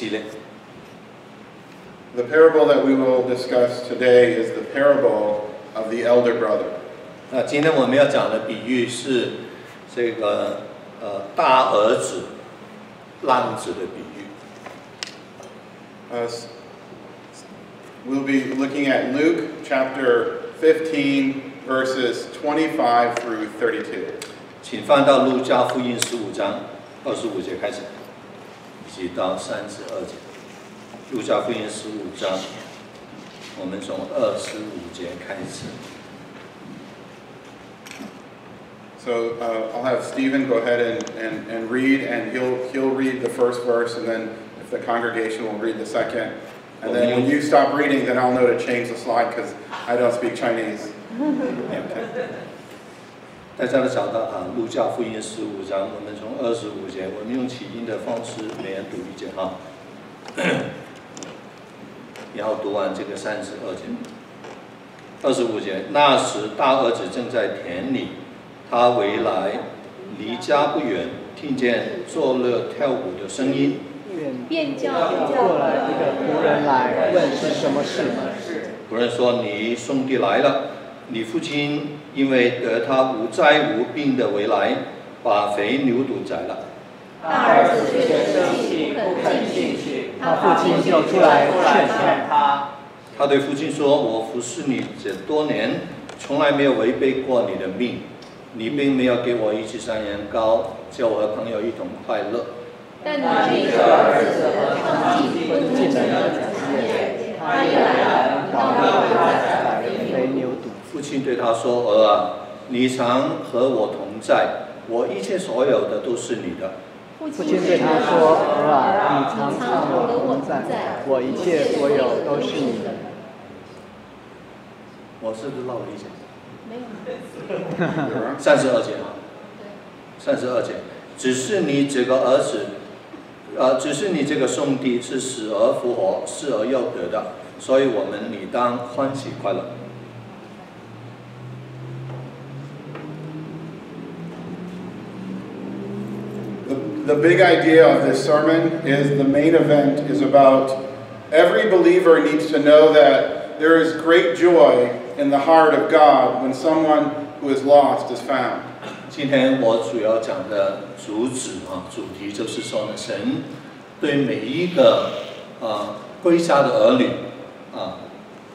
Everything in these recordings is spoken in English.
系列。 The parable that we will discuss today is the parable of the elder brother. 那今天我们要讲的比喻是这个呃大儿子浪子的比喻。 Uh, s- we'll be looking at Luke chapter 15, verses 25 through 32. 请翻到路加福音十五章二十五节开始， 以及到三十二节。路加福音十五章，我们从二十五节开始。 So uh, I'll have Stephen go ahead and, and, and read, and he'll, he'll read the first verse, and then if the congregation will read the second. And then when you stop reading, then I'll know to change the slide because I don't speak Chinese. 大家都找到啊，路加福音十五章，我们从二十五节，我们用起音的方式每人读一节哈，然后读完这个三十二节。二十五节，那时大儿子正在田里，他回来，离家不远，听见作乐跳舞的声音，便叫过来一个仆人来问是什么事。仆人说：“你兄弟来了，你父亲因为得他无灾无病的回来，把肥牛犊宰了。”大儿子却生气，不肯进去。他父亲就出来劝他。他对父亲说：“我服侍你这多年，从来没有违背过你的命，你并没有给我一只山羊羔，叫我和朋友一同快乐。但你这个儿子进了子业，他一来，到那里宰了肥牛犊。”父亲对他说：“儿啊，你常和我同在，我一切所有的都是你的。父父亲对他说：“儿啊，你常常和我同在，我一切所有都是你的。”我是不是漏了一节？没有。三十二节啊，三十二节，只是你这个儿子，呃，只是你这个兄弟是死而复活，死而又得的，所以我们理当欢喜快乐。The, the big idea of this sermon is the main event is about every believer needs to know that there is great joy in the heart of God when someone who is lost is found. 今天我主要讲的主旨啊，主题就是说呢，神对每一个呃归家的儿女啊，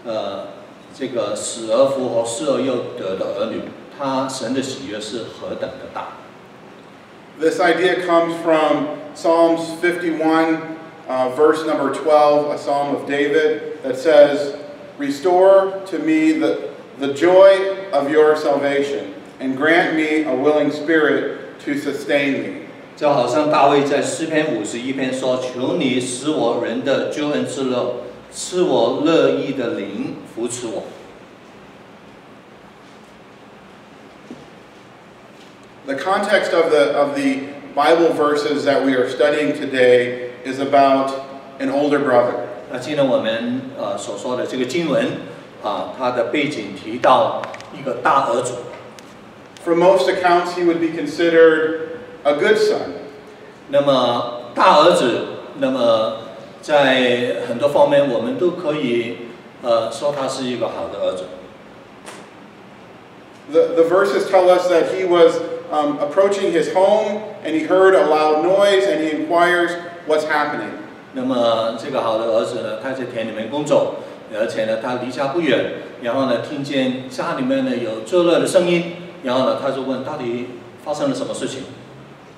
呃，这个死而复活、失而又得的儿女，他神的喜悦是何等的大。 This idea comes from Psalms 51, uh, verse number 12, a psalm of David that says, Restore to me the, the joy of your salvation, and grant me a willing spirit to sustain me. 就好像大卫在诗篇五十一篇说：“求你使我人的救恩之乐，赐我乐意的灵扶持我。 The context of the, of the Bible verses that we are studying today is about an older brother. ”那今天我们呃所说的这个经文啊，它的背景提到一个大儿子， From most accounts, he would be considered a good son. 那么大儿子，那么在很多方面我们都可以呃说他是一个好的儿子。 The, the verses tell us that he was um, approaching his home and he heard a loud noise and he inquires what's happening. 那么这个好的儿子呢，他在田里面工作，而且呢，他离家不远，然后呢，听见家里面呢有作乐的声音，然后呢，他就问到底发生了什么事情。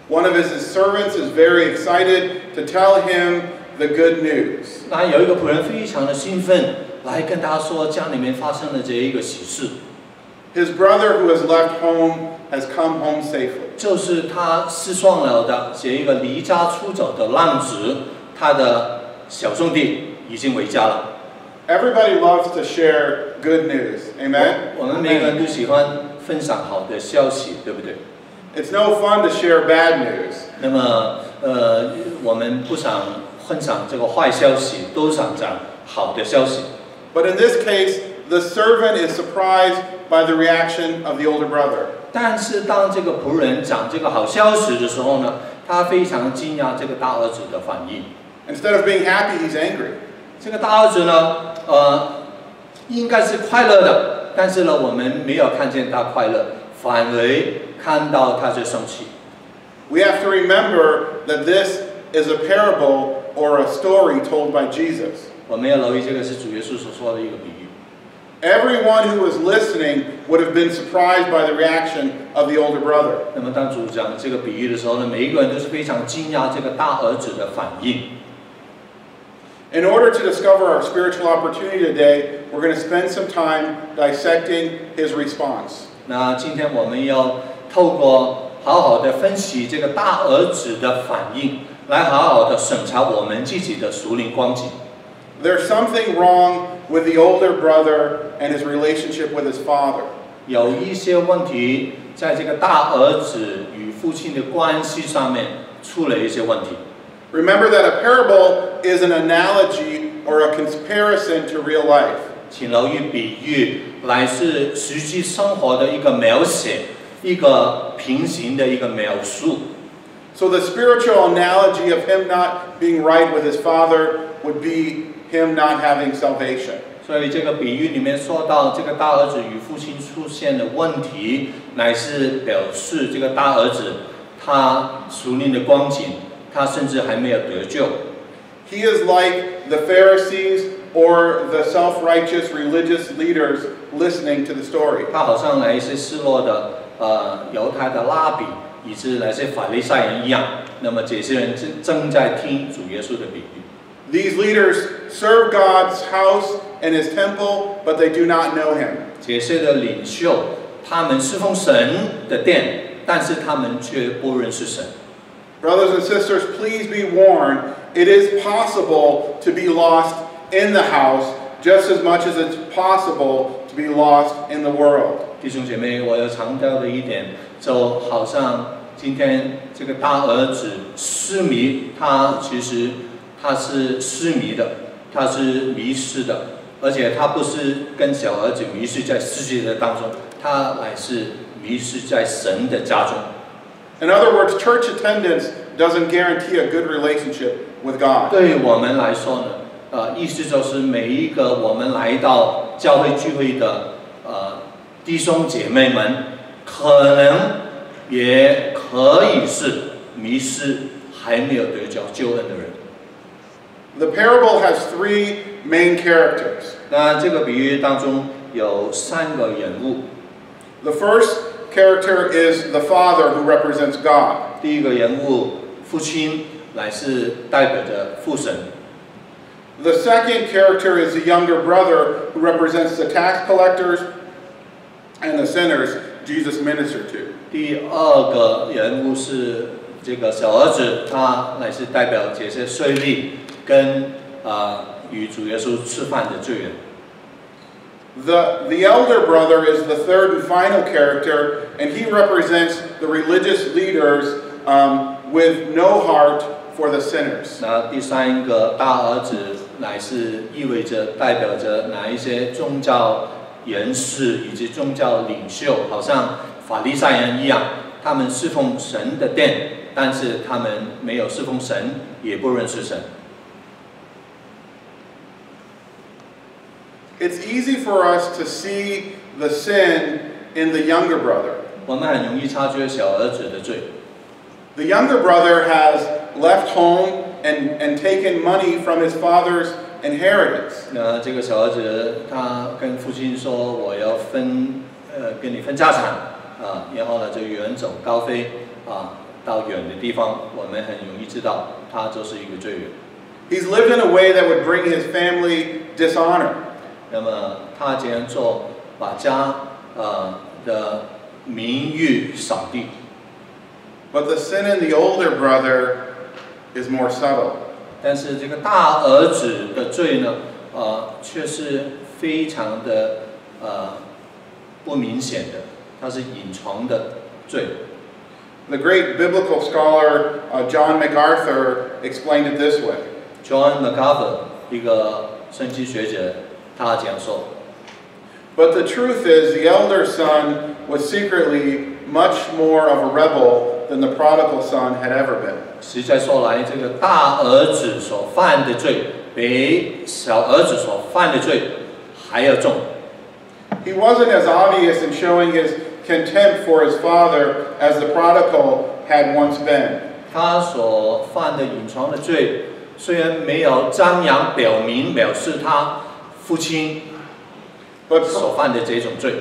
One of his servants is very excited to tell him the good news. 那有一个仆人非常的兴奋，来跟他说家里面发生了这一个喜事， His brother who has left home has come home safely. 就是他失丧了的这一个离家出走的浪子，他的小兄弟已经回家了。 Everybody loves to share good news. Amen? 我们每个人都喜欢分享好的消息，对不对？ It's no fun to share bad news. 那么，呃，我们不想分享这个坏消息，都想讲好的消息。 But in this case, the servant is surprised by the reaction of the older brother. 但是当这个仆人讲这个好消息的时候呢，他非常惊讶这个大儿子的反应。 Instead of being happy, he's angry. 这个大儿子呢，呃，应该是快乐的，但是呢，我们没有看见他快乐，反而看到他就生气。 We have to remember that this is a parable or a story told by Jesus. 我们要留意，这个是主耶稣所说的一个比喻。 Everyone who was listening would have been surprised by the reaction of the older brother. 那么当主讲这个比喻的时候呢，每一个人都是非常惊讶这个大儿子的反应。 In order to discover our spiritual opportunity today, we're going to spend some time dissecting his response. 那今天我们要透过好好的分析这个大儿子的反应，来好好的审查我们自己的属灵光景。 There's something wrong with the older brother and his relationship with his father. 有一些问题在这个大儿子与父亲的关系上面出了一些问题。 Remember that a parable is an analogy or a comparison to real life. 请留意比喻，来自实际生活的一个描写，一个平行的一个描述。 So the spiritual analogy of him not being right with his father would be him not having salvation. 所以这个比喻里面说到，这个大儿子与父亲出现的问题，乃是表示这个大儿子他熟练的光景，他甚至还没有得救。He is like the Pharisees or the self-righteous religious leaders listening to the story. 他好像来一些失落的呃犹太的拉比，以致来些法利赛人一样。那么这些人正正在听主耶稣的比喻。These leaders serve God's house and his temple, but they do not know him. 这些的领袖，他们侍奉神的殿，但是他们却不认识神。 Brothers and sisters, please be warned. It is possible to be lost in the house just as much as it's possible to be lost in the world. 弟兄姐妹，我要强调的一点，就好像今天这个大儿子失迷，他其实 他是失迷的，他是迷失的，而且他不是跟小儿子迷失在世界的当中，他乃是迷失在神的家中。In other words, church attendance doesn't guarantee a good relationship with God. 对于我们来说呢，呃，意思就是每一个我们来到教会聚会的呃弟兄姐妹们，可能也可以是迷失还没有得着救恩的人。The parable has three main characters. 那这个比喻当中有三个人物， The first character is the father who represents God. 第一个人物父亲乃是代表着父神， The second character is the younger brother who represents the tax collectors and the sinners Jesus ministered to. 第二个人物是这个小儿子，他乃是代表这些税吏 跟呃与主耶稣吃饭的罪人。The, the elder brother is the third and final character, and he represents the religious leaders um, with no heart for the sinners. 那第三个大儿子乃是意味着代表着哪一些宗教人士以及宗教领袖，好像法利赛人一样，他们侍奉神的殿，但是他们没有侍奉神，也不认识神。It's easy for us to see the sin in the younger brother. 我们很容易察觉小儿子的罪。 The younger brother has left home and, and taken money from his father's inheritance. 那这个小儿子他跟父亲说：“我要分，呃，跟你分家产啊。”然后呢，就远走高飞啊，到远的地方。我们很容易知道，他就是一个罪人。 He's lived in a way that would bring his family dishonor. 那么他这样做，把家呃的名誉扫地。 But the sin in the older brother is more subtle. 但是这个大儿子的罪呢，呃，却是非常的呃不明显的，它是隐藏的罪。 The great biblical scholar uh, John MacArthur explained it this way John MacArthur 一个圣经学者， 他这样说： But the truth is, the elder son was secretly much more of a rebel than the prodigal son had ever been. 实在说来，这个大儿子所犯的罪比小儿子所犯的罪还要重。 He wasn't as obvious in showing his contempt for his father as the prodigal had once been. 他所犯的隐藏的罪，虽然没有张扬表明表示他 父亲 But, 所犯的这种罪，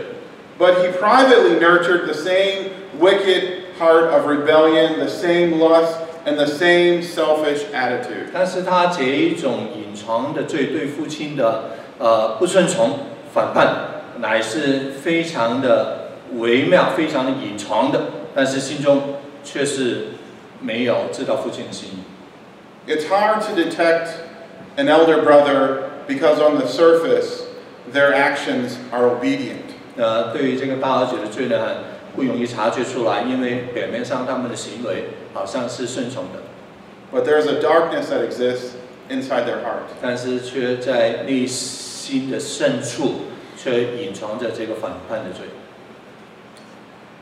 but he privately nurtured the same wicked heart of rebellion, the same lust, and the same selfish attitude. 但是他这一种隐藏的罪对父亲的呃不顺从、反叛，乃是非常的微妙、非常的隐藏的，但是心中却是没有知道父亲的心意。 It's hard to detect an elder brother because on the surface, their actions are obedient. 呃，对于这个大儿子的罪呢，不容易察觉出来，因为表面上他们的行为好像是顺从的， But there's a darkness that exists inside their heart. 但是却在内心的深处却隐藏着这个反叛的罪。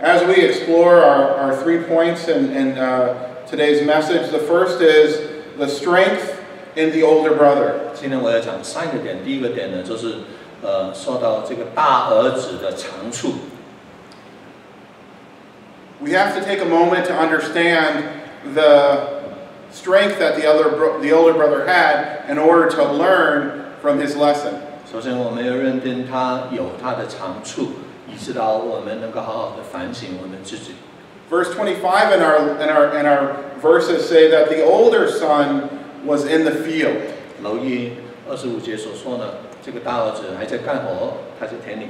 As we explore our, our three points in, in uh, today's message, the first is the strength in the older brother. 今天我要讲三个点，第一个点呢，就是呃，说到这个大儿子的长处。 We have to take a moment to understand the strength that the, other bro- the older brother had in order to learn from his lesson. 首先，我们要认定他有他的长处，以致到我们能够好好的反省我们自己。 Verse 25 in our, in, our, in our verses say that the older son was in the field. 留意二十五节所说呢，这个大儿子还在干活，他在田里。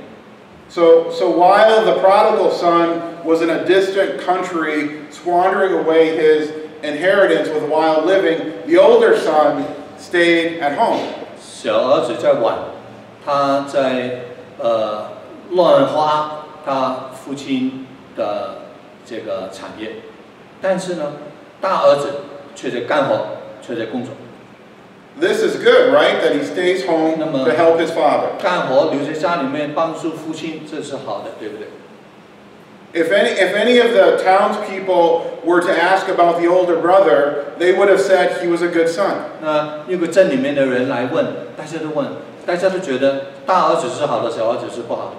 So, so while the prodigal son was in a distant country squandering away his inheritance with wild living, the older son stayed at home. 小儿子在玩，他在呃乱花他父亲的这个产业，但是呢，大儿子却在干活， 却在工作。 This is good, right? That he stays home to help his father. 干活留在家里面帮助父亲，这是好的，对不对？ If any, if any of the townspeople were to ask about the older brother, they would have said he was a good son. 那如果镇里面的人来问，大家都问，大家都觉得大儿子是好的，小儿子是不好的。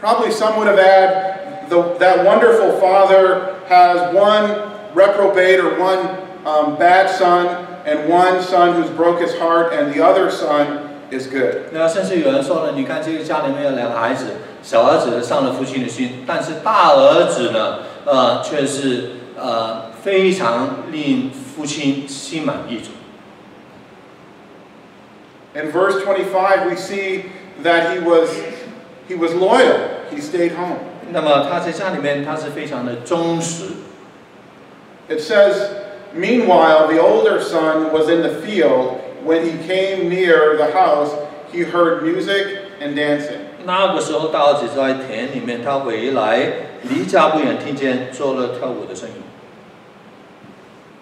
Probably some would have added, the, that wonderful father has one reprobate or one um, bad son, and one son who's broke his heart, and the other son is good. 那甚至有人说了，你看这个家里面有两个孩子，小儿子伤了父亲的心，但是大儿子呢，呃，却是呃非常令父亲心满意足。 In verse 25, we see that he was, he was loyal. He stayed home. 那么他在家里面，他是非常的忠实。 It says, Meanwhile, the older son was in the field. When he came near the house, he heard music and dancing. 那个时候，大儿子在田里面，他回来，离家不远，听见做了跳舞的声音。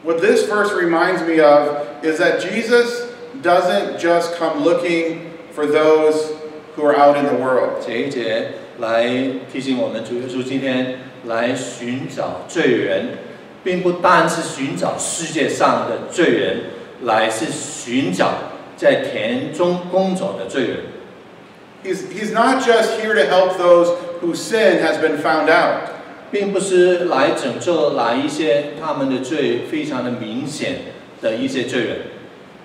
What this verse reminds me of is that Jesus doesn't just come looking for those who are out in the world. 这一节来提醒我们，主耶稣今天来寻找罪人， 并不单是寻找世界上的罪人，来是寻找在田中工作的罪人。He's, he's not just here to help those whose sin has been found out. 并不是来拯救来一些他们的罪非常的明显的一些罪人。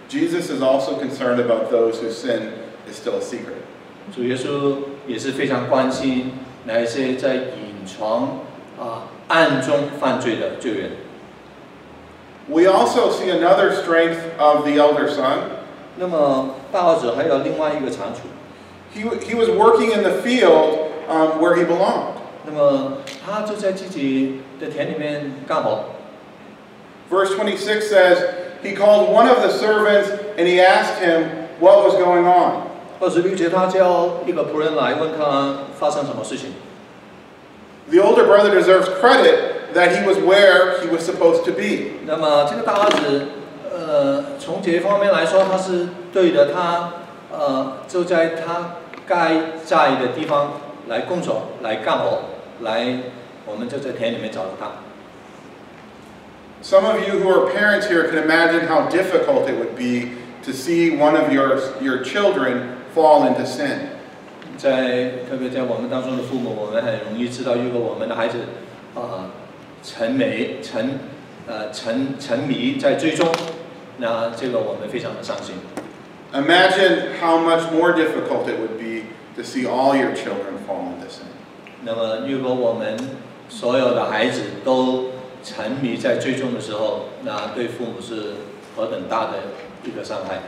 Jesus is also concerned about those whose sin is still a secret. 主耶稣也是非常关心那一些在隐藏啊暗中犯罪的罪人。 We also see another strength of the elder son. 那么大儿子还有另外一个长处， He, he was working in the field um, where he belonged. 那么他就在自己的田里面干活。 Verse 26 says, He called one of the servants and he asked him what was going on. 二十六节，他叫一个仆人来问他发生什么事情。 The older brother deserves credit that he was where he was supposed to be. 那么这个大儿子，呃，从这方面来说，他是对的，他呃就在他该在的地方来工作、来干活、来，我们就在田里面找到他。 Some of you who are parents here can imagine how difficult it would be to see one of your, your children fall into sin. 在特别在我们当中的父母，我们很容易知道，如果我们的孩子啊、沉迷沉呃沉沉迷在追踪，那这个我们非常的伤心。Imagine how much more difficult it would be to see all your children fall into sin. 那么，如果我们所有的孩子都沉迷在追踪的时候，那对父母是何等大的一个伤害。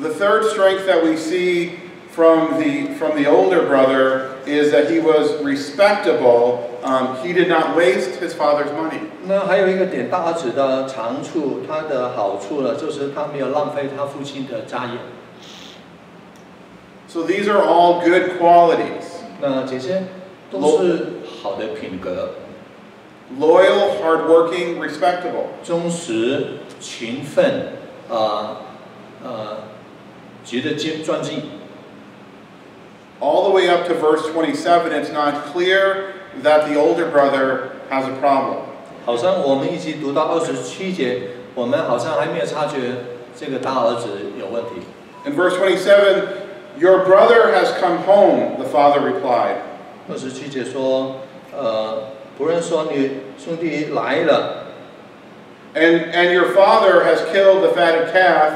The third strength that we see from the, from the older brother is that he was respectable. Um, he did not waste his father's money. 那还有一个点，大儿子的长处，他的好处呢，就是他没有浪费他父亲的家业。 So these are all good qualities. 那这些都是好的品格， Loyal, hardworking, respectable. 忠实、勤奋，啊呃， 值得专专注。 All the way up to verse 27, it's not clear that the older brother has a problem. 好像我们一直读到二十七节，我们好像还没有察觉这个大儿子有问题。 In verse 27, Your brother has come home, the father replied. 二十七节说，呃，仆人说你兄弟来了， And, and your father has killed the fatted calf,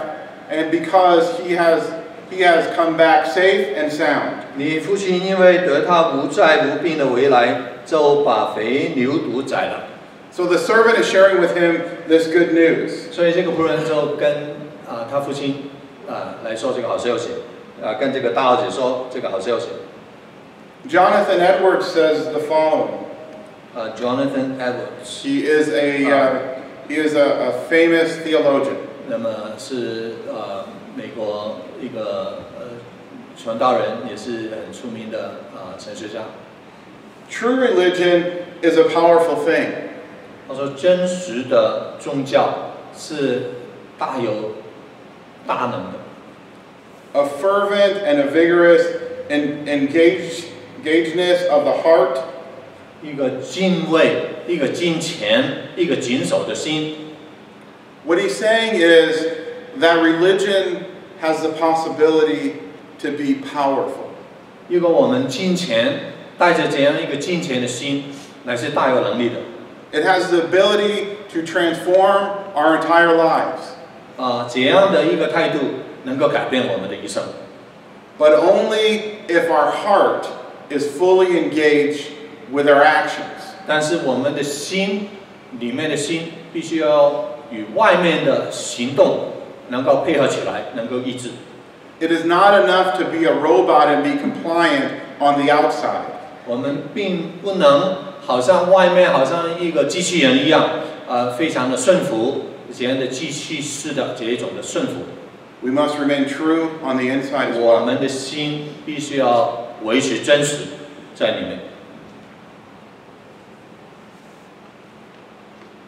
and because he has, he has come back safe and sound. 你父亲因为得他无债无病的回来，就把肥牛犊宰了。 So the servant is sharing with him this good news. 所以这个仆人就跟啊、他父亲啊、来说这个好消息，啊、跟这个大儿子说这个好消息。 Jonathan Edwards says the following. 啊、j o n a t h a n Edwards， He is a, uh, he is a, a famous theologian. 那么是呃美国一个呃传道人，也是很出名的啊、神学家。True religion is a powerful thing. 他说真实的宗教是大有大能的。A fervent and a vigorous and engage, engageness of the heart 一个敬畏，一个金钱，一个谨守的心。What he's saying is that religion has the possibility to be powerful. 如果我们金钱带着这样一个金钱的心，乃是大有能力的。 It has the ability to transform our entire lives, 啊、这样的一个态度能够改变我们的一生。 but only if our heart is fully engaged with our actions. 但是我们的心里面的心必须要 与外面的行动能够配合起来，能够一致。It is not enough to be a robot and be compliant on the outside. 我们并不能好像外面好像一个机器人一样，呃，非常的顺服这样的机器式的这一种的顺服。We must remain true on the inside as 我.们的心必须要维持真实在里面。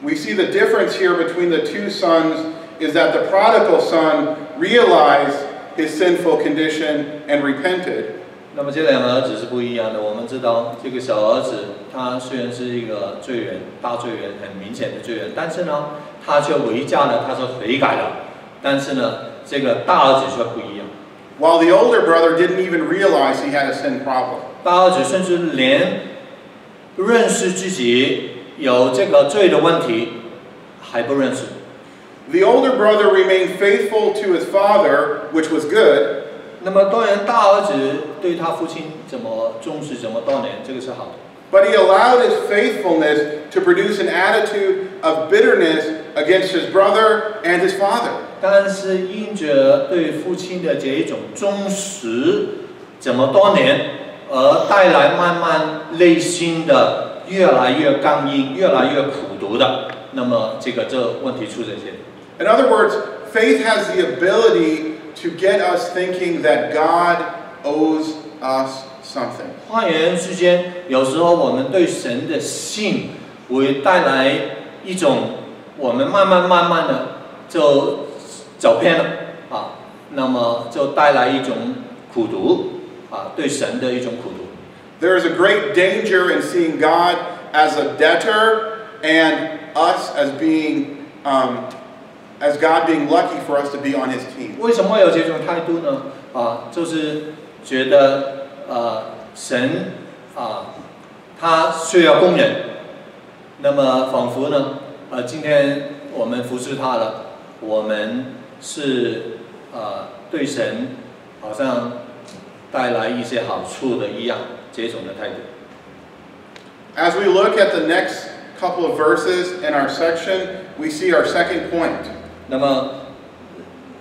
We see the difference here between the two sons is that the prodigal son realized his sinful condition and repented, 那么这两个儿子是不一样的。我们知道，这个小儿子他虽然是一个罪人，大罪人，很明显的罪人，但是呢，他却回家了，他说悔改了。但是呢，这个大儿子却不一样， while the older brother didn't even realize he had a sin problem. 大儿子甚至连认识自己 有这个罪的问题还不认识。 The older brother remained faithful to his father, which was good, 那么当然，大儿子对他父亲怎么重视，怎么多年，这个是好的。 but he allowed his faithfulness to produce an attitude of bitterness against his brother and his father. 但是因着对父亲的这一种忠实，这么多年，而带来慢慢内心的 越来越刚硬、越来越苦读的，那么这个这问题出在这里。In other words, faith has the ability to get us thinking that God owes us something. 换言之间，有时候我们对神的信会带来一种，我们慢慢慢慢的就走偏了啊，那么就带来一种苦读啊，对神的一种苦毒。There is a great danger in seeing God as a debtor and us as being, um, as God being lucky for us to be on His team. 为什么会有这种态度呢？啊，就是觉得呃，神啊，他需要工人，那么仿佛呢，呃，今天我们服侍他了，我们是呃对神好像带来一些好处的一样， 这种的态度。 As we look at the next couple of verses in our section, we see our second point. 那么，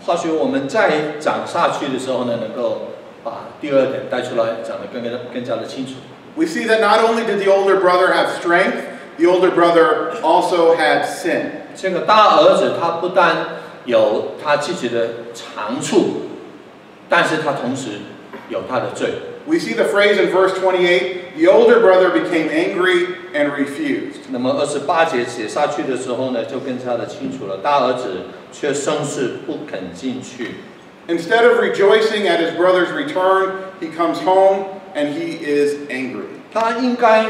或许我们再讲下去的时候呢，能够把第二点带出来，讲得更加更加的清楚。 We see that not only did the older brother have strength, the older brother also had sin. 这个大儿子他不但有他自己的长处，但是他同时有他的罪。 We see the phrase in verse 28 the older brother became angry and refused. 那么二十八节写下去的时候呢，就更加的清楚了。大儿子却生是不肯进去， Instead of rejoicing at his brother's return, he comes home and he is angry. 他应该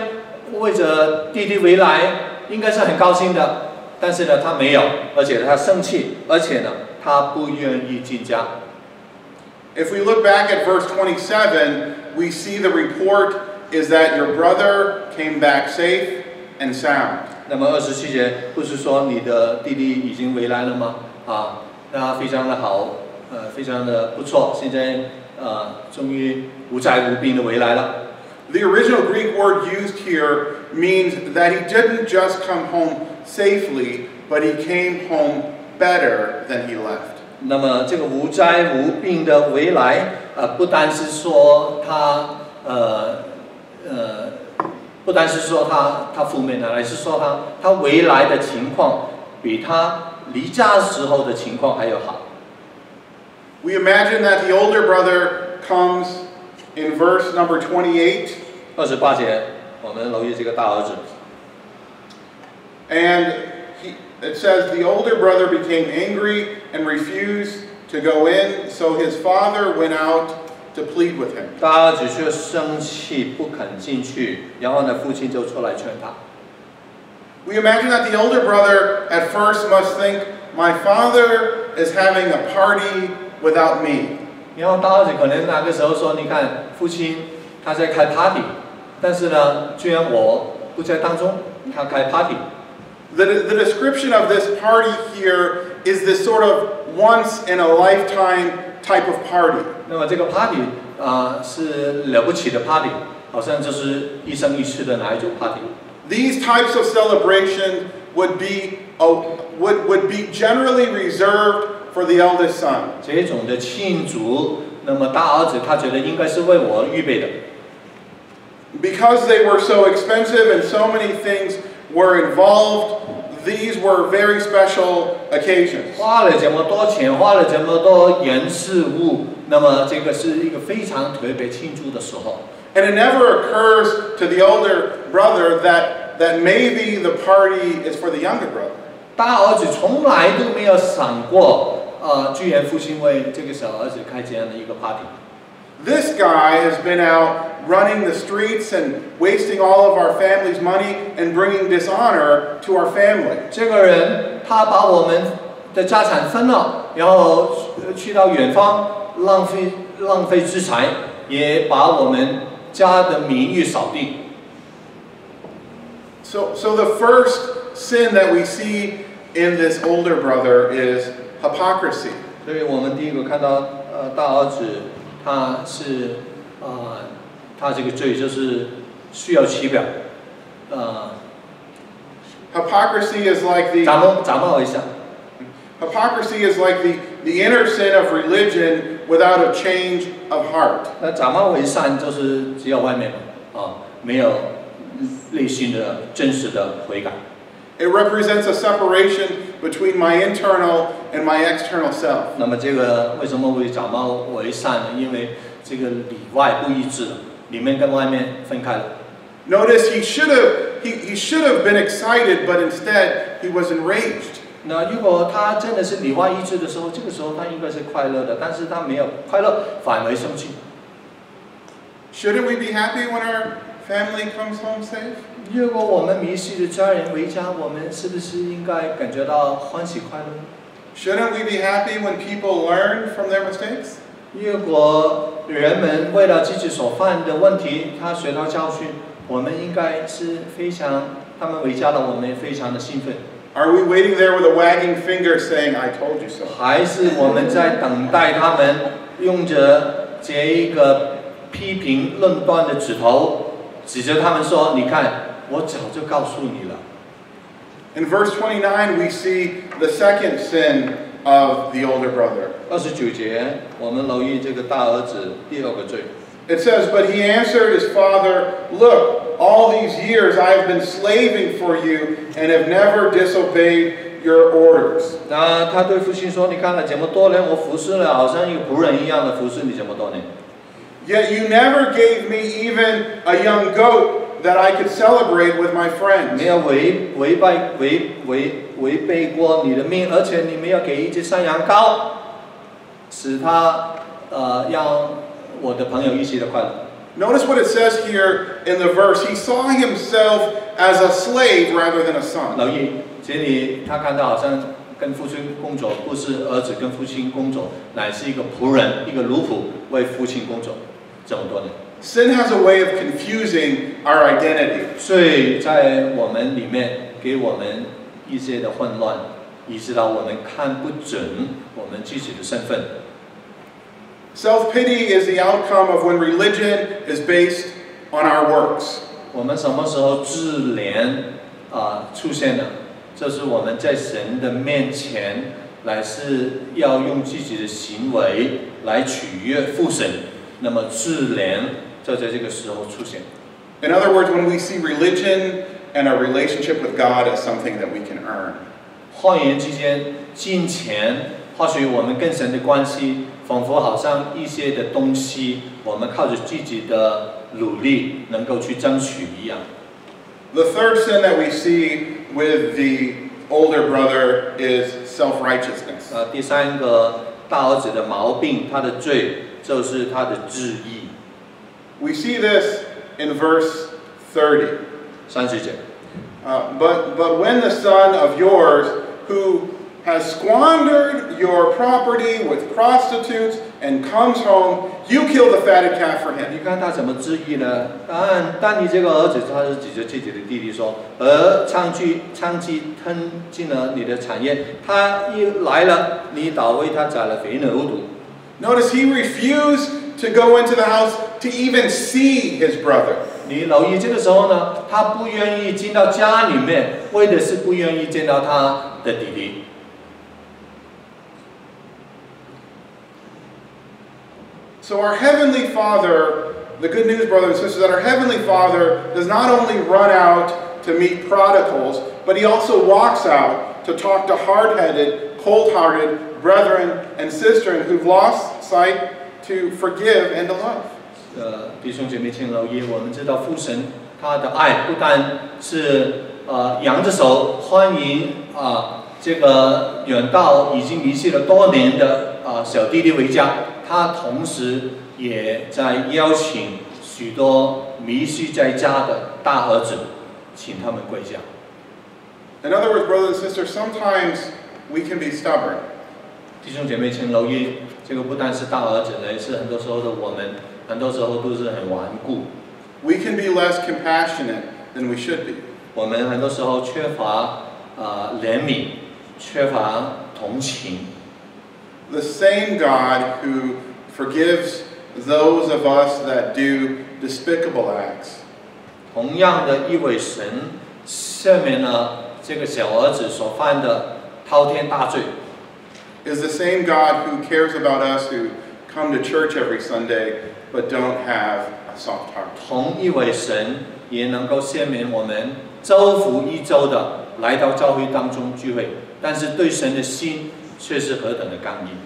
为着弟弟回来，应该是很高兴的，但是呢，他没有，而且他生气，而且呢，他不愿意进家。 If we look back at verse 27, we see the report is that your brother came back safe and sound. 那么二十七节不是说你的弟弟已经回来了吗？啊，那非常的好，呃，非常的不错，现在呃，终于无灾无病的回来了。 The original Greek word used here means that he didn't just come home safely, but he came home better than he left. 那么这个无灾无病的回来，呃，不单是说他呃呃，不单是说他他负面的，而是说他他回来的情况比他离家时候的情况还要好。We imagine that the older brother comes in verse number twenty-eight. 二十八节，我们留意这个大儿子，and it says, The older brother became angry and refused to go in, so his father went out to plead with him. 大儿子却生气不肯进去，然后呢，父亲就出来劝他。 We imagine that the older brother at first must think, My father is having a party without me. 然后大儿子可能那个时候说：“你看，父亲他在开 party，但是呢，居然我不在当中，他开 party。 The, the description of this party here is this sort of once in a lifetime type of party. 那么这个 party 啊、是了不起的 party，好像就是一生一世的哪一种 party。 These types of celebration would be, oh, would, would be generally reserved for the eldest son. 这种的庆祝，那么大儿子他觉得应该是为我预备的， Because they were so expensive and so many things were involved, these were very special occasions. 花了这么多钱，花了这么多人事物，那么这个是一个非常特别庆祝的时候。 And it never occurs to the older brother that, that maybe the party is for the younger brother. 大儿子从来都没有想过，呃，居然父亲为这个小儿子开这样的一个 party。 This guy has been out running the streets and wasting all of our family's money and bringing dishonor to our family. 这个人他把我们的家产分了，然后呃去到远方浪费浪费资财，也把我们家的名誉扫地。 So, so the first sin that we see in this older brother is hypocrisy. 所以我们第一个看到，呃，大儿子 他是，呃，他这个罪就是需要其表，呃，Hypocrisy is like the 假冒假冒一下。hypocrisy is like the, the inner sin of religion without a change of heart. 那假冒为善就是只有外面嘛，啊，没有内心的真实的悔改。It represents a separation between my internal and my external self. 那么这个为什么会假冒为善呢？因为这个里外不一致，里面跟外面分开了。 Notice he should have he, he should have been excited, but instead he was enraged. 那如果他真的是里外一致的时候，这个时候他应该是快乐的，但是他没有快乐，反而生气。 Shouldn't we be happy when our family comes home safe? 如果我们迷失的家人回家，我们是不是应该感觉到欢喜快乐呢？ Shouldn't we be happy when people learn from their mistakes? 如果人们为了自己所犯的问题，他学到教训，我们应该是非常，他们回家了，我们非常的兴奋。 Are we waiting there with a wagging finger saying, I told you so? 还是我们在等待他们用着这一个批评论断的指头， 指着他们说：“你看，我早就告诉你了。 In verse 29, we see the second sin of the older brother. ”二十九节，我们留意这个大儿子第二个罪。 It says, But he answered his father, Look, all these years I have been slaving for you and have never disobeyed your orders. 那他对父亲说：“你看了这么多年，我服侍了，好像一个仆人一样的服侍你这么多年。 Yet you never gave me even a young goat that I could celebrate with my 没 friends. 有违违背违违违背过你的命，而且你没有给一只山羊羔，使他呃让我的朋友一起的快乐。 Notice what it says here in the verse. He saw himself as a slave rather than a son. 留意这里，他看到好像跟父亲工作，不是儿子跟父亲工作，乃是一个仆人，一个奴仆为父亲工作 这么多年。Sin has a way of confusing our identity. 所以在我们里面给我们一些的混乱，以致到我们看不准我们自己的身份。Self pity is the outcome of when religion is based on our works. 我们什么时候自怜啊、出现了？这是我们在神的面前来是要用自己的行为来取悦父神，那么自怜就在这个时候出现。 In other words, when we see religion and our relationship with God as something that we can earn. 换言之间，金钱或许我们跟神的关系，仿佛好像一些的东西，我们靠着自己的努力能够去争取一样。 The third sin that we see with the older brother is self righteousness. 呃，第三个大儿子的毛病，他的罪 就是他的志意。 We see this in verse 30. 三十节， Uh, but, but when the son of yours, who has squandered your property with prostitutes and comes home, you kill the fatted calf for 你 him. 看他怎么质疑呢？但但你这个儿子，他是指着自己的弟弟说，而娼妓娼妓吞进了你的产业，他一来了，你倒为他宰了肥牛犊。 Notice he refused to go into the house to even see his brother. 你留意这个时候呢，他不愿意进到家里面，为的是不愿意见到他的弟弟。 So, our Heavenly Father, the good news, brothers and sisters, that our Heavenly Father does not only run out to meet prodigals, but He also walks out to talk to hard headed, cold hearted brethren and sisters who've lost sight to forgive and to love. 呃，弟兄姐妹，请留意，我们知道父神他的爱不单是呃扬着手欢迎啊、这个远道已经离去了多年的啊、小弟弟回家，他同时也在邀请许多迷失在家的大儿子，请他们归家。 In other words, brothers and sisters, sometimes we can be stubborn. 弟兄姐妹，请留意，这个不单是大儿子，也是很多时候的我们，很多时候都是很顽固。 We can be less compassionate than we should be. 我们很多时候缺乏呃怜悯，缺乏同情。 The same God who forgives those of us that do despicable acts 同样的，一位神赦免了这个小儿子所犯的滔天大罪， is the same God who cares about us who come to church every Sunday but don't have a soft heart. 同一位神也能够赦免我们周复一周的来到教会当中聚会，但是对神的心却是何等的刚硬。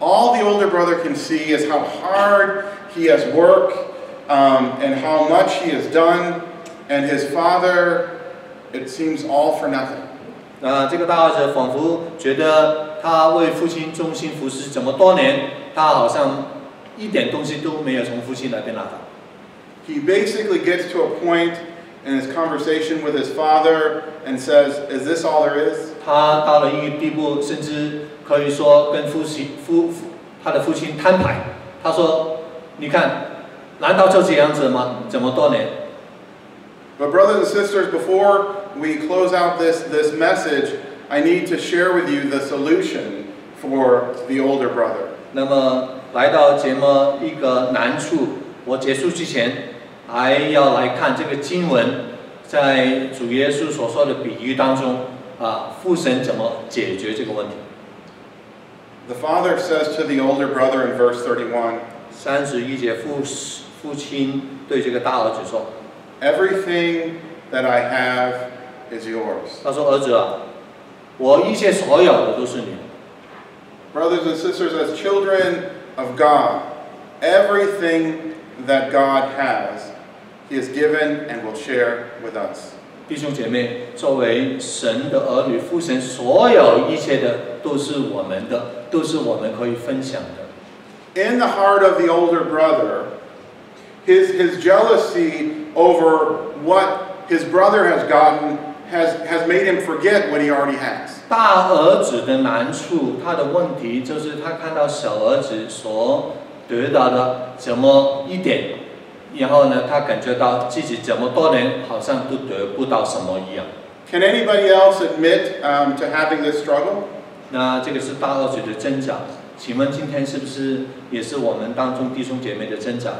All the older brother can see is how hard he has worked um, and how much he has done, and his father, it seems all for nothing. 那这个大儿子仿佛觉得 他为父亲忠心服侍这么多年，他好像一点东西都没有从父亲那边拿到。he basically gets to a point in his conversation with his father and says, Is this all there is? 他到了一个地步，甚至可以说跟父亲父父他的父亲摊牌。他说：“你看，难道就这样子吗？这么多年。But, brothers and sisters, before we close out this, this message, I need to share with you the solution for the older brother. ”那么来到节目一个难处，我结束之前，还要来看这个经文，在主耶稣所说的比喻当中，啊，父神怎么解决这个问题？ The father says to the older brother in verse 31, 三十一节，父父亲对这个大儿子说 Everything that I have is yours.：“ 他说，儿子啊， 我一切所有的都是你的。” Brothers and sisters, as children of God, everything that God has, He has given and will share with us. 弟兄姐妹，作为神的儿女，父神所有一切的都是我们的，都是我们可以分享的。 In the heart of the older brother, his, his jealousy over what his brother has gotten has, has made him forget what he already has. 大儿子的难处，他的问题就是他看到小儿子所得到的怎么一点，然后呢，他感觉到自己这么多年好像都得不到什么一样。 Can anybody else admit um, to having this struggle? 那这个是大儿子的挣扎，请问今天是不是也是我们当中弟兄姐妹的挣扎？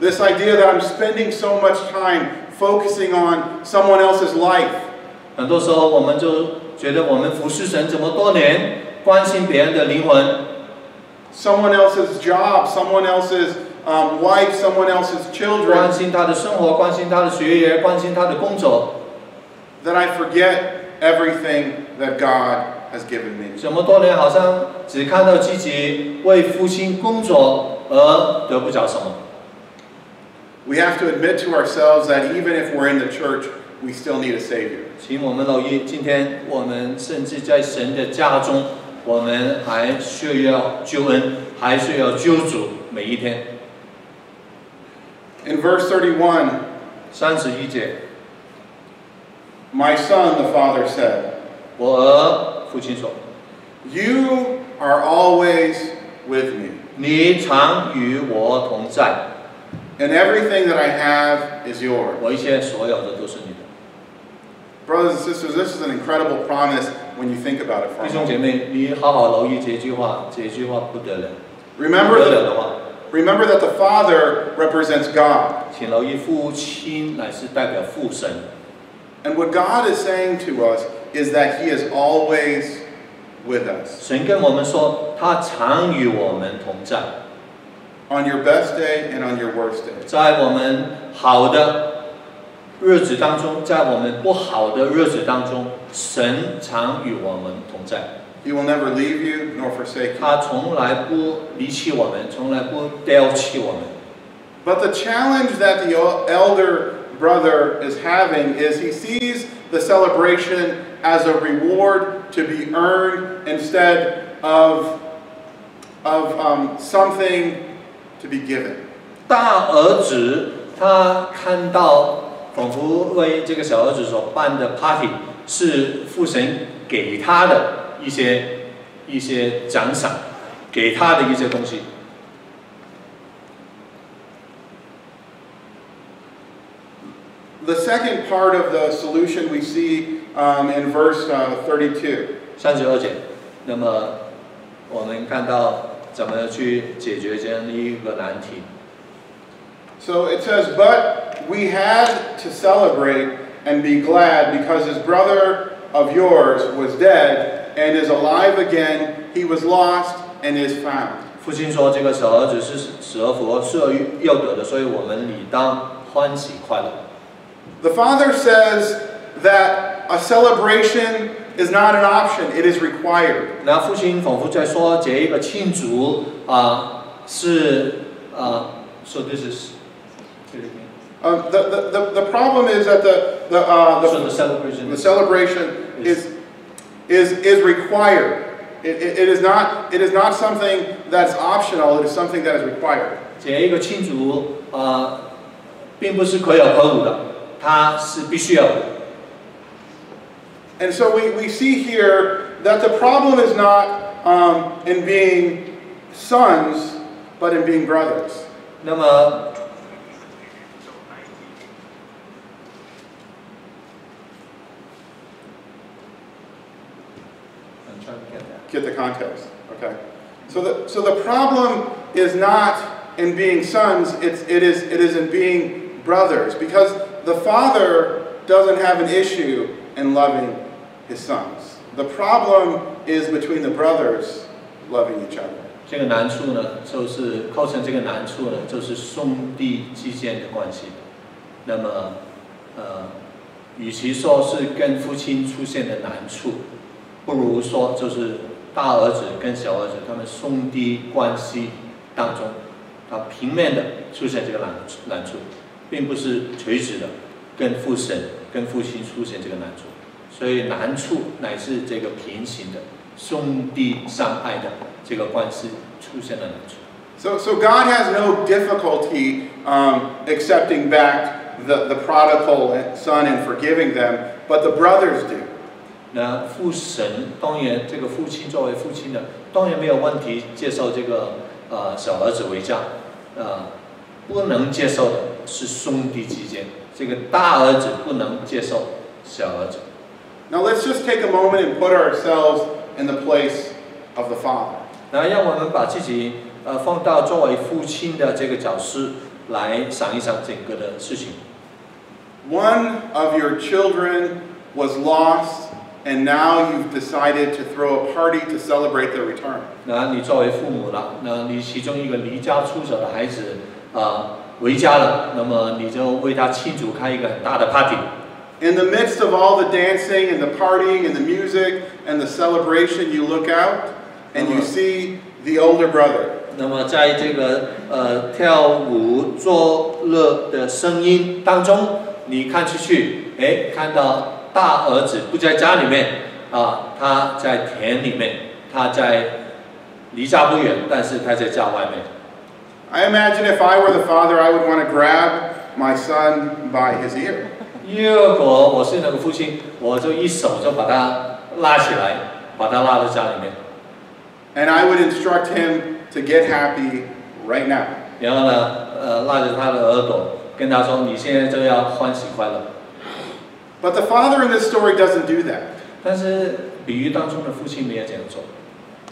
This idea that I'm spending so much time focusing on someone else's life, 很多时候我们就觉得我们服侍神这么多年，关心别人的灵魂， someone else's job, someone else's um, wife, someone else's 关 children, 心他的生活，关心他的学业，关心他的工作， that I forget everything that God has given me. 这么多年好像只看到自己为父亲工作而得不着什么。 We have to admit to ourselves that even if we're in the church, we still need a Savior. 请我们留意，今天我们甚至在神的家中，我们还需要救恩，还需要救主，每一天。 In verse 31, 三十一节， My son, the father said, 我儿父亲说 You are always with me, 你常与我同在， and everything that I have is yours. 我一切所有的都是你的。 Brothers and sisters, this is an incredible promise when you think about it for 弟 a 兄姐 moment. 妹，你好好留意这句话，这句话不得了。 Remember 不得 that, 了的话， remember that the Father represents God. 请留意父亲乃是代表父神。 And what God is saying to us is that He is always with us. 神跟我们说，他常与我们同在， On your best day and on your worst day. 在我们好的 日子当中，在我们不好的日子当中，神常与我们同在。 He will never leave you nor forsake you. 他从来不离弃我们，从来不丢弃我们。 But the challenge that the el- elder brother is having is he sees the celebration as a reward to be earned instead of, of um, something to be given. 大儿子他看到 仿佛为这个小儿子所办的 party 是父神给他的一些一些奖赏，给他的一些东西。 The second part of the solution we see um, in verse uh, 32. 三十二节，那么我们看到怎么去解决这样的一个难题。 So it says, But we had to celebrate and be glad because his brother of yours was dead and is alive again. He was lost and is found. 父亲说：“这个小儿子是死而复活，是而又得的，所以我们理当欢喜快乐。” The father says that a celebration is not an option, it is required. 那父亲仿佛在说，这一个庆祝啊、是啊、so this is Um, the, the, the, the problem is that the, the, uh, so the the, celebration the celebration is, is, is required. It, it, it, is not, it is not something that's optional, it is something that is required. 这一个庆祝啊、 并不是可有可无的，它是必须要的。 And so we, we see here that the problem is not um, in being sons, but in being brothers. 那么， context, okay? So the, so the problem is not in being sons, it's, it, is, it is in being brothers. Because the father doesn't have an issue in loving his sons. The problem is between the brothers loving each other. 这个难处呢，就是构成这个难处呢，就是兄弟之间的关系。那么，呃，与其说是跟父亲出现的难处，不如说就是 大儿子跟小儿子他们兄弟关系当中，他平面的出现这个难难处，并不是垂直的跟父神跟父亲出现这个难处。所以难处乃是这个平行的兄弟相爱的这个关系出现了难处。 So, so God has no difficulty um, accepting back the, the prodigal son and forgiving them, but the brothers do. 那父神当然，这个父亲作为父亲的，当然没有问题接受这个呃小儿子为家，呃，不能接受的是兄弟之间，这个大儿子不能接受小儿子。Now let's just take a moment and put ourselves in the place of the father. 那让我们把自己呃放到作为父亲的这个角色来想一想整个的事情。One of your children was lost, and now you've decided to throw a party to celebrate their return. 那你作为父母了，那你其中一个离家出走的孩子啊、呃回家了，那么你就为他庆祝开一个很大的 party。 In the midst of all the dancing and the partying and the music and the celebration, you look out and you see the older brother. 那么在这个呃跳舞作乐的声音当中，你看出去，哎，看到 大儿子不在家里面啊，他在田里面，他在离家不远，但是他在家外面。I imagine if I were the father, I would want to grab my son by his ear. 如果我是那个父亲，我就一手就把他拉起来，把他拉到家里面，And I would instruct him to get happy right now. 然后呢，呃，拉着他的耳朵，跟他说：“你现在就要欢喜快乐。But the father in this story doesn't do that. ”但是比喻当中的父亲没有这样做。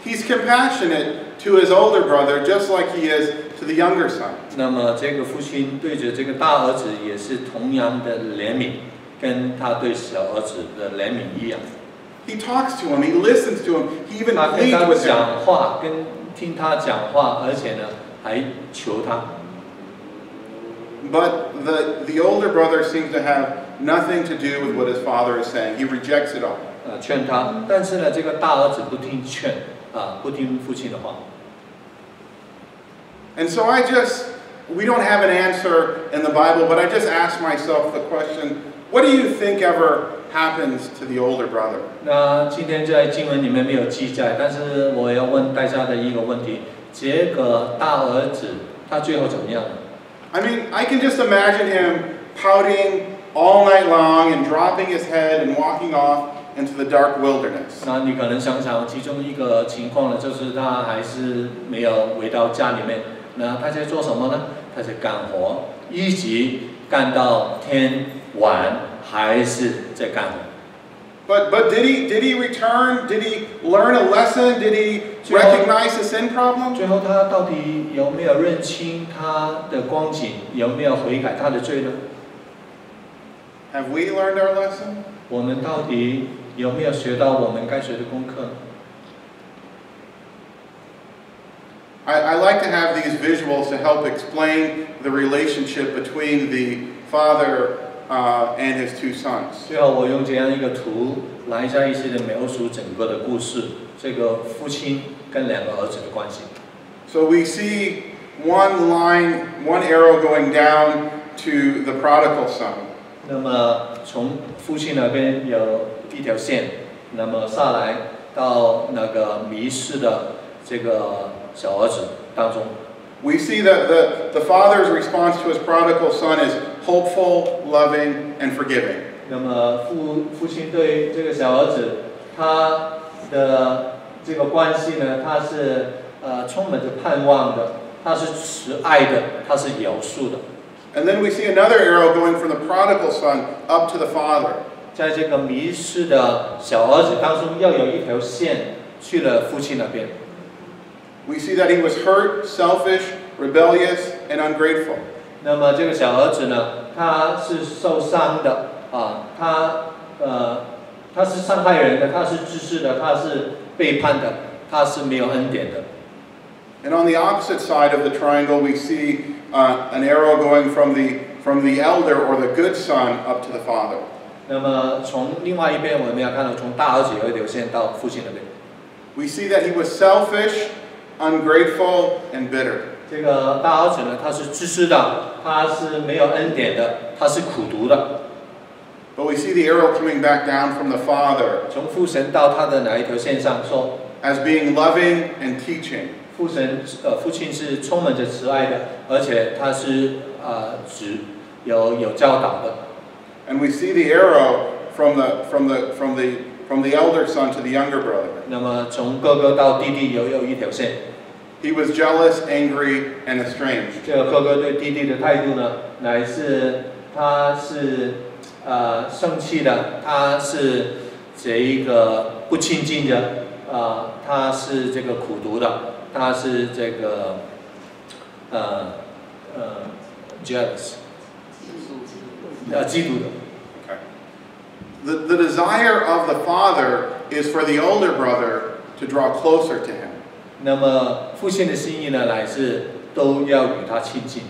He's compassionate to his older brother just like he is to the younger son. 那么这个父亲对着这个大儿子也是同样的怜悯，跟他对小儿子的怜悯一样。 He talks to him, he listens to him, he even 他跟 pleads 他 with him. 讲话，跟听他讲话，而且呢还求他。 But the, the older brother seems to have nothing to do with what his father is saying. He rejects it all. 呃，劝他，但是呢，这个大儿子不听劝，啊、不听父亲的话。 And so I just, we don't have an answer in the Bible, but I just ask myself the question what do you think ever happens to the older brother? 那今天在经文里面没有记载，但是我要问大家的一个问题：这个大儿子他最后怎么样呢？ I mean, I can just imagine him pouting all night long and dropping his head and walking off into the dark wilderness. 那你可能想想，其中一个情况呢，就是他还是没有回到家里面。那他在做什么呢？他在干活，一直干到天晚，还是在干活。 But, but did, he, did he return? Did he learn a lesson? Did he Sure. recognize the sin problem? 最后他到底有没有认清他的光景？有没有悔改他的罪呢？ Have we learned our lesson? 我们到底有没有学到我们该学的功课？ I, I like to have these visuals to help explain the relationship between the father uh, and his two sons. 最后我用这样一个图来再一次的描述整个的故事，这个父亲跟两个儿子的关系。 So we see one line, one arrow going down to the prodigal son. 那么从父亲那边有一条线，那么下来到那个迷失的这个小儿子当中，We see that the, the father's response to his prodigal son is hopeful, loving, and forgiving. 那么父父亲对这个小儿子，他的这个关系呢，他是呃充满着盼望的，他是慈爱的，他是饶恕的。And then we see another arrow going from the prodigal son up to the father. 在这个迷失的小儿子当中，要有一条线去了父亲那边。 We see that he was hurt, selfish, rebellious, and ungrateful. 那么这个小儿子呢，他是受伤的啊，他呃他是伤害人的，他是自私的，他是背叛的，他是没有恩典的。 And on the opposite side of the triangle, we see uh, an arrow going from the from the elder or the good son up to the father. 那么从另外一边，我们要看到从大儿子也会流线到父亲那边。We see that he was selfish, ungrateful, and bitter. 这个大儿子呢，他是自私的，他是没有恩典的，他是苦毒的。But we see the arrow coming back down from the father. 从父神到他的哪一条线上说？As being loving and teaching. 父神呃父亲是充满着慈爱的，而且他是呃指有有教导的。And we see the arrow from the, from the, from the, from the elder son to the younger brother. 那么从哥哥到弟弟有有一条线，He was jealous, angry, and estranged. 这个哥哥对弟弟的态度呢，乃是他是呃生气的，他是这一个不亲近的，呃、他是这个苦读的，他是这个呃呃 jealous，呃嫉妒的。 Okay. The, the desire of the father is for the older brother to draw closer to him. 那么父亲的心意呢，乃是都要与他亲近。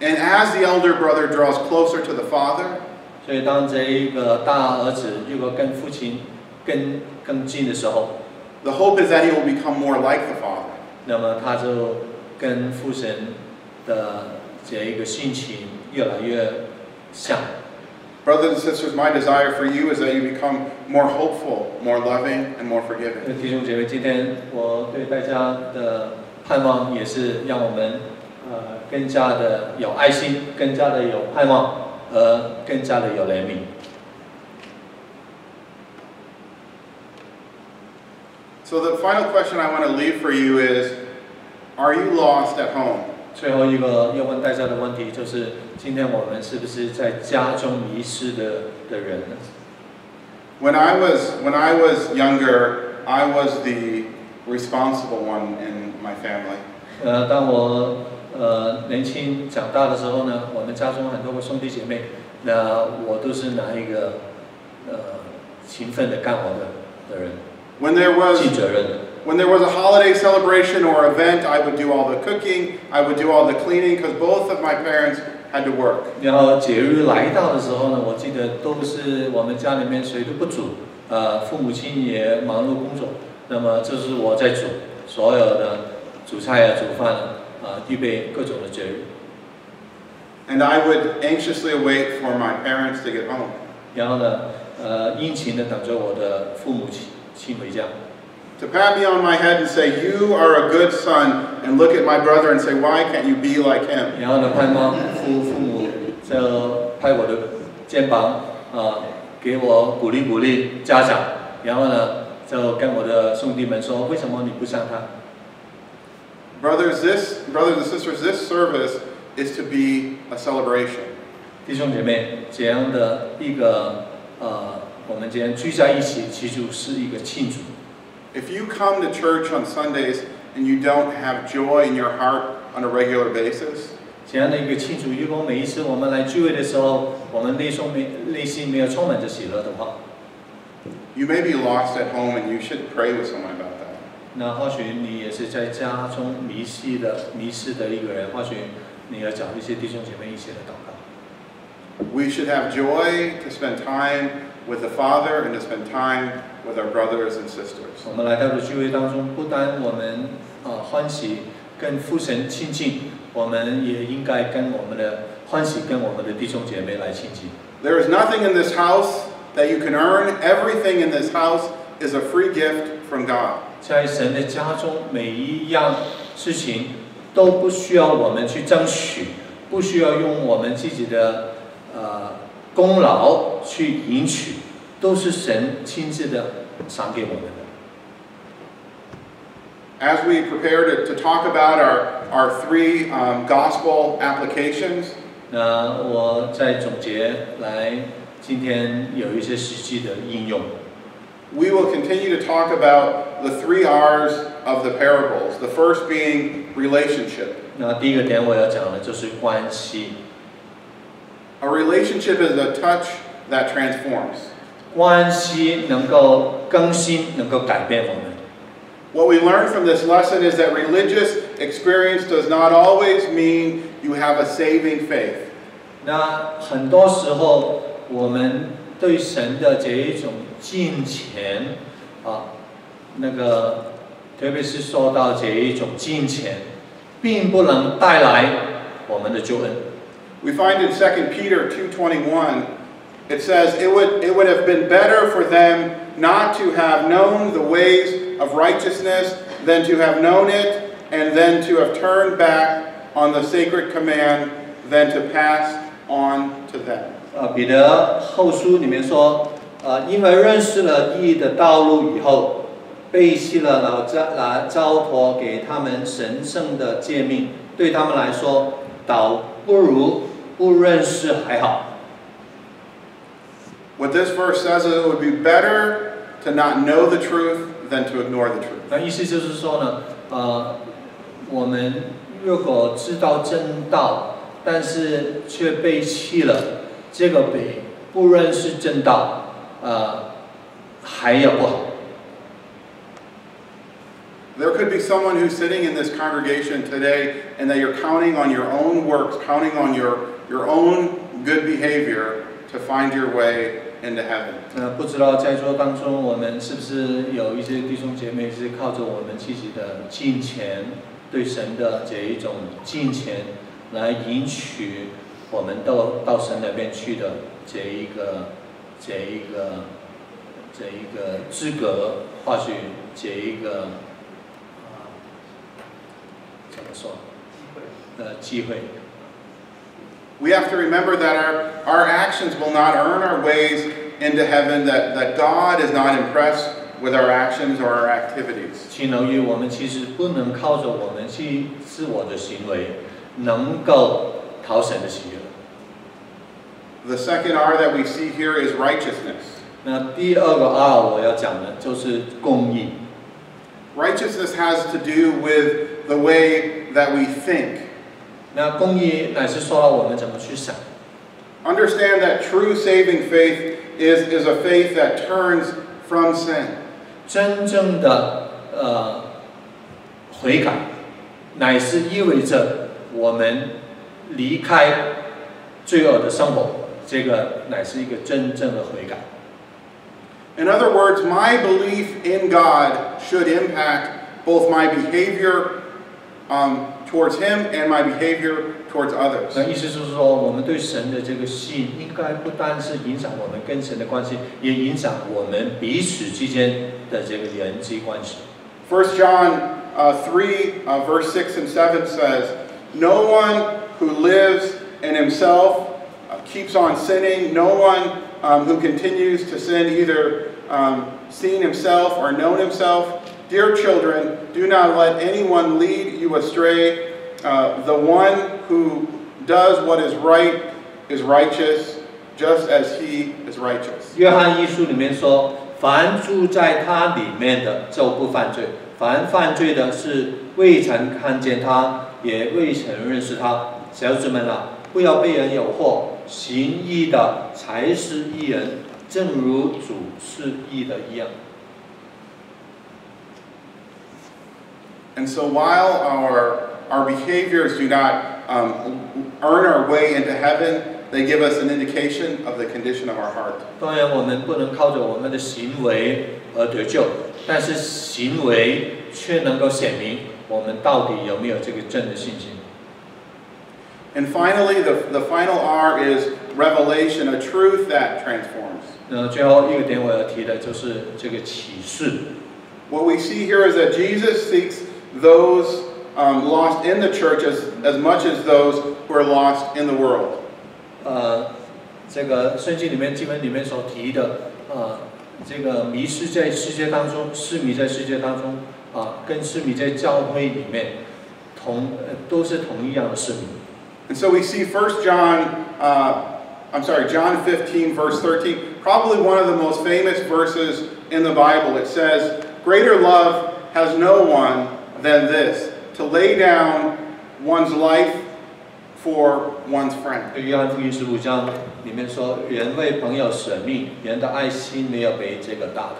And as the elder brother draws closer to the father, 所以当这一个大儿子如果跟父亲更更近的时候， the hope is that he will become more like the father. 那么他就跟父神的这一个性情越来越像。 Brothers and sisters, my desire for you is that you become more hopeful, more loving, and more 那 forgiving. 弟兄姐妹，今天我对大家的盼望也是让我们呃更加的有爱心，更加的有盼望，呃更加的有怜悯。 So the final question I want to leave for you is, are you lost at home? 最后一个要问大家的问题就是：今天我们是不是在家中迷失的的人呢？ When I was when I was younger, I was the responsible one in my family. 呃，当我呃年轻长大的时候呢，我们家中很多个兄弟姐妹，那我都是哪一个呃勤奋的干活的的人， When there was 尽责任的。 when there was a holiday celebration or event, I would do all the cooking, I would do all the cleaning because both of my parents had to work. 然后节日来到的时候呢，我记得都是我们家里面谁都不煮，呃，父母亲也忙碌工作，那么这是我在煮所有的煮菜啊、煮饭啊，啊、预备各种的节日。 And I would anxiously await for my parents to get home. 然后呢，呃，殷勤的等着我的父母亲亲回家。 To pat me on my head and say, You are a good son, and look at my brother and say, Why can't you be like him? 然后呢，盼望父父母就拍我的肩膀，啊、给我鼓励鼓励家长，然后呢，就跟我的兄弟们说，为什么你不像他？ Brothers, this brothers and sisters, this service is to be a celebration. 弟兄姐妹，这样的一个呃，我们今天聚在一起，其实是一个庆祝。 If you come to church on Sundays and you don't have joy in your heart on a regular basis, 这样的一个庆祝，如果每一次我们来聚会的时候，我们内中没内心没有充满着喜乐的话， you may be lost at home and you should pray with someone about that. 那或许你也是在家中迷失的迷失的一个人，或许你要找一些弟兄姐妹一起来祷告。 We should have joy to spend time with the Father and to spend time with our brothers and sisters. 我们来到了聚会当中，不单我们呃欢喜跟父神亲近，我们也应该跟我们的欢喜跟我们的弟兄姐妹来亲近。 There is nothing in this house that you can earn. Everything in this house is a free gift from God. 在神的家中，每一样事情都不需要我们去争取，不需要用我们自己的 呃功劳去赢取， 都是神亲自的赏给我们的。 As we prepare to, to talk about our, our three um, gospel applications, 那我在总结来，今天有一些实际的应用。 we will continue to talk about the three R's of the parables. The first being relationship. 那第一个点我要讲的就是关系， A relationship is a touch that transforms. 关系能够更新，能够改变我们。 What we learn from this lesson is that religious experience does not always mean you have a saving faith. 那很多时候，我们对神的这一种敬虔啊，那个特别是说到这一种敬虔，并不能带来我们的救恩。 We find in 2 Peter 2:21 it says it would it would have been better for them not to have known the ways of righteousness than to have known it and then to have turned back on the sacred command than to pass on to them. 呃，彼得后书里面说，呃，因为认识了义的道路以后，背弃了老交来交托给他们神圣的诫命，对他们来说，倒不如不认识还好。 What this verse says is it would be better to not know the truth than to ignore the truth. 那意思就是说呢，呃，我们如果知道正道，但是却背弃了，这个比不认识正道，呃，还要不好。 There could be someone who's sitting in this congregation today and that you're counting on your own works, counting on your, your own good behavior to find your way into heaven. 呃，不知道在座当中，我们是不是有一些弟兄姐妹是靠着我们自己的金钱，对神的这一种金钱，来赢取我们到到神那边去的这一个这一个这一个资格，或许这一个怎么说？呃，机会。We have to remember that our, our actions will not earn our ways into heaven, that, that God is not impressed with our actions or our activities. 请留意，我们其实不能靠着我们去自我的行为，能够讨神的喜悦。 The second R that we see here is righteousness. 那第二个 R 我要讲的就是公义。 Righteousness has to do with the way that we think. 那公义乃是说到我们怎么去想。 Understand that true saving faith is, is a faith that turns from sin. 真正的呃悔改，乃是意味着我们离开罪恶的生活，这个乃是一个真正的悔改。 In other words, my belief in God should impact both my behavior um, towards Him and my behavior towards others. 那意思就是说，我们对神的这个信，应该不单是影响我们跟神的关系，也影响我们彼此之间的这个人际关系。 1 John uh, 3, uh, verse 6 and 7 says, No one who lives in himself uh, keeps on sinning. No one um, who continues to sin either um, seen himself or known himself. Dear children, do not let anyone lead you astray. Uh, the one who does what is right is righteous, just as he is righteous. 约翰一书里面说：“凡住在他里面的，就不犯罪；凡犯罪的，是未曾看见他，也未曾认识他。”小子们啊，不要被人诱惑，行义的才是义人，正如主是义的一样。 And so while our, our behaviors do not um, earn our way into heaven, they give us an indication of the condition of our heart. 当然，我们不能靠着我们的行为而得救，但是行为却能够显明我们到底有没有这个正的信心。 And finally, the, the final R is revelation, a truth that transforms. 那最后一个点我要提的就是这个启示。 What we see here is that Jesus seeks those um, lost in the church as, as much as those who are lost in the world. 呃， 这个圣经里面经文里面所提的啊，这个迷失在世界当中，失迷在世界当中啊，跟失迷在教会里面同呃都是同一样的失迷。 And so we see 1 John, uh, I'm sorry, John 15, verse 13, probably one of the most famous verses in the Bible. It says, Greater love has no one than this, to lay down one's life for one's friend. 约翰福音十五章里面说，人为朋友舍命，人的爱心没有比这个大的。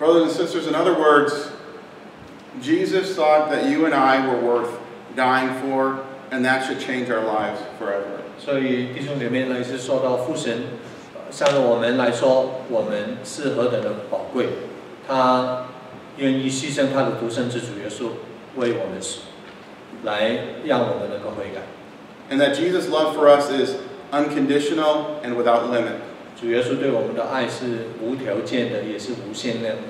Brothers and sisters, in other words, Jesus thought that you and I were worth dying for, and that should change our lives forever. 所以弟兄姐妹呢，是说到父神呃向着我们来说，我们是何等的宝贵，他 愿意牺牲他的独生之主耶稣为我们死，来让我们能够悔改。 And that Jesus' love for us is unconditional and without limit. 主耶稣对我们的爱是无条件的，也是无限量的。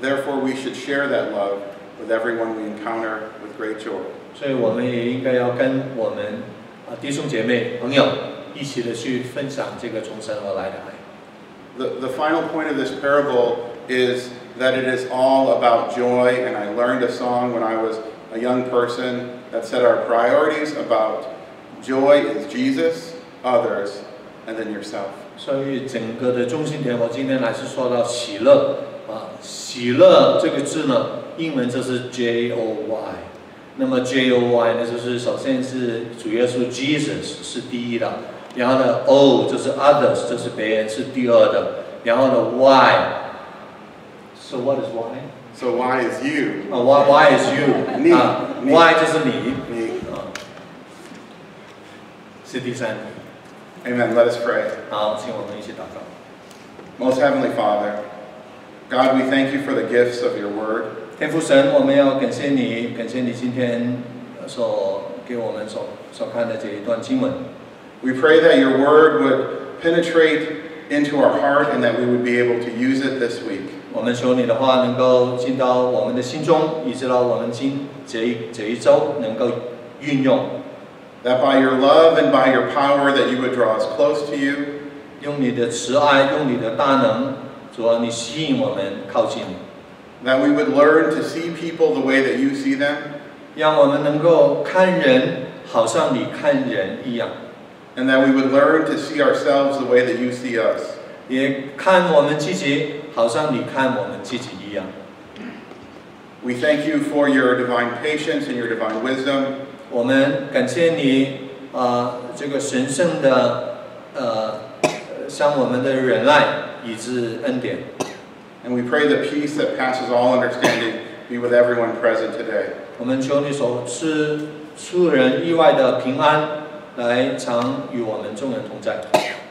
Therefore, we should share that love with everyone we encounter with great joy. 所以我们也应该要跟我们啊弟兄姐妹朋友一起的去分享这个从神而来的爱。 The, the final point of this parable is that it is all about joy, and I learned a song when I was a young person that said our priorities about joy is Jesus, others, and then yourself. 所以整个的中心点，我今天还是说到喜乐啊，喜乐这个字呢，英文就是 J O Y。那么 J O Y 呢，就是首先是主耶稣 Jesus 是第一的，然后呢 O 就是 others，这是别人是第二的，然后呢 Y，So what is Y？ So why is you? 啊，Y Y is you 你啊你，Y 就是你 Me. 啊，是第三。 Amen. Let us pray. 好，请我们一起祷告。 Most Heavenly Father, God, we thank you for the gifts of your word. 天父神，我们要感谢你，感谢你今天所给我们所所看的这一段经文。 We pray that your word would penetrate into our heart and that we would be able to use it this week. 我们求你的话能够进到我们的心中，以致到我们今这一这一周能够运用， That by your love and by your power that you would draw us close to you, 用你的慈爱，用你的大能，主啊，你吸引我们靠近你， that we would learn to see people the way that you see them, 让我们能够看人好像你看人一样， and that we would learn to see ourselves the way that you see us. 也看我们自己好像你看我们自己一样。We thank you for your divine patience and your divine wisdom. 我们感谢你，啊、这个神圣的，呃，呃向我们的忍耐以致恩典。And we pray the peace that passes all understanding be with everyone present today. 我们求你所赐出人意外的平安，来常与我们众人同在。